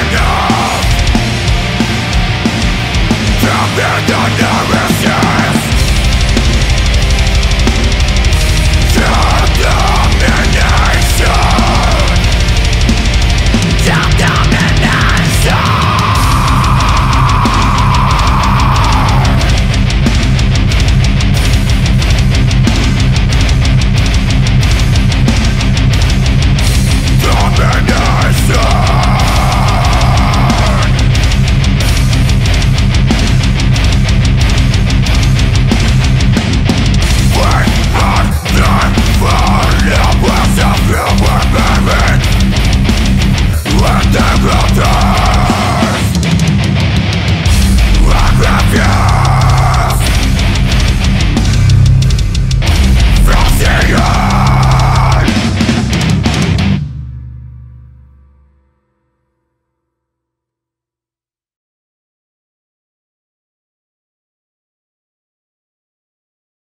I know